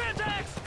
Syntax!